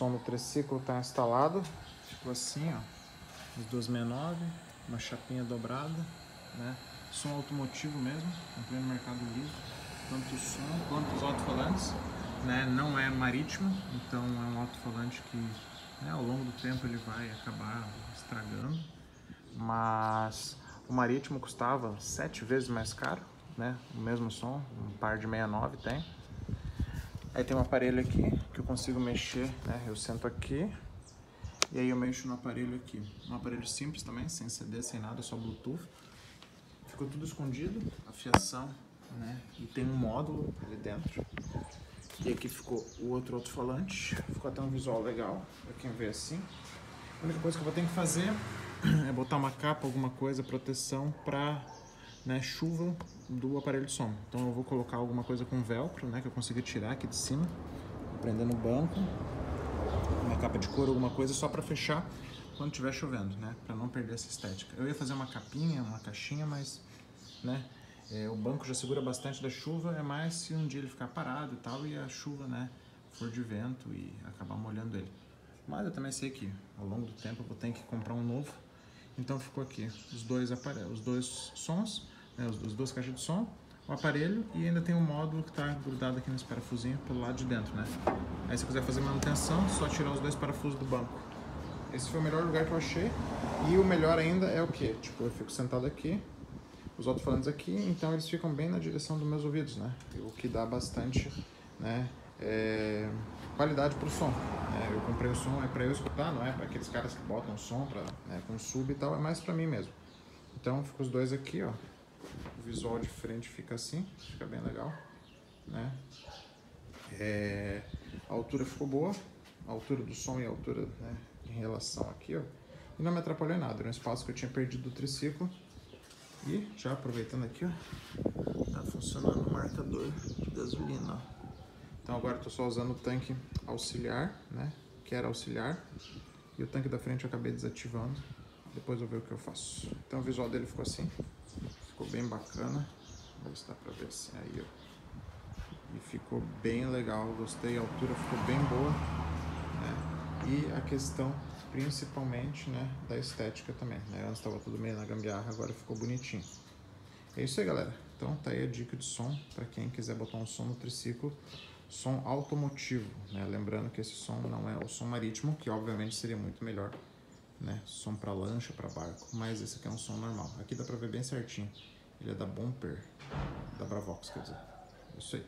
som do triciclo está instalado. Ficou assim, ó. Os 269, uma chapinha dobrada, né? Som automotivo mesmo, comprei no Mercado Livre. Tanto o som quanto os alto-falantes. Né? Não é marítimo, então é um alto-falante que né, ao longo do tempo ele vai acabar estragando. Mas o marítimo custava sete vezes mais caro, né? O mesmo som, um par de 69 tem. Aí tem um aparelho aqui que eu consigo mexer, né? Eu sento aqui e aí eu mexo no aparelho aqui. Um aparelho simples também, sem CD, sem nada, só Bluetooth. Ficou tudo escondido, a fiação, né? E tem um módulo ali dentro. E aqui ficou o outro alto-falante. Ficou até um visual legal para quem vê assim. A única coisa que eu vou ter que fazer é botar uma capa, alguma coisa, proteção para né, chuva do aparelho de som. Então eu vou colocar alguma coisa com velcro, né, que eu consiga tirar aqui de cima, prender no banco, uma capa de couro, alguma coisa só para fechar quando estiver chovendo, né, para não perder essa estética. Eu ia fazer uma capinha, uma caixinha, mas, né, é, o banco já segura bastante da chuva, é mais se um dia ele ficar parado e tal e a chuva, né, for de vento e acabar molhando ele. Mas eu também sei que ao longo do tempo eu vou ter que comprar um novo. Então ficou aqui os dois os dois sons, né, os, duas caixas de som, o aparelho e ainda tem um módulo que está grudado aqui nesse parafusinho pelo lado de dentro, né? Aí se quiser fazer manutenção, só tirar os dois parafusos do banco. Esse foi o melhor lugar que eu achei. E o melhor ainda é o que? Tipo, eu fico sentado aqui, os alto-falantes aqui, então eles ficam bem na direção dos meus ouvidos, né? O que dá bastante, né? É, qualidade para o som. Eu comprei o som é para eu escutar, não é para aqueles caras que botam som para né, com sub e tal, é mais para mim mesmo. Então fica os dois aqui, ó. O visual de frente fica assim, fica bem legal, né? É, a altura ficou boa, a altura do som e a altura né, em relação aqui, ó. E não me atrapalhou em nada, era um espaço que eu tinha perdido do triciclo. E já aproveitando aqui, ó, tá funcionando o marcador de gasolina, ó. Então agora estou só usando o tanque auxiliar, né? Que era auxiliar. E o tanque da frente eu acabei desativando. Depois eu ver o que eu faço. Então o visual dele ficou assim. Ficou bem bacana. Vou dá pra ver assim aí, ó. E ficou bem legal, gostei. A altura ficou bem boa. Né? E a questão principalmente né, da estética também. Né? Antes estava tudo meio na gambiarra, agora ficou bonitinho. É isso aí, galera. Então tá aí a dica de som para quem quiser botar um som no triciclo som automotivo, né? Lembrando que esse som não é o som marítimo, que obviamente seria muito melhor, né? Som para lancha, para barco, mas esse aqui é um som normal. Aqui dá para ver bem certinho. Ele é da Bumper, da Bravox, quer dizer. Isso aí.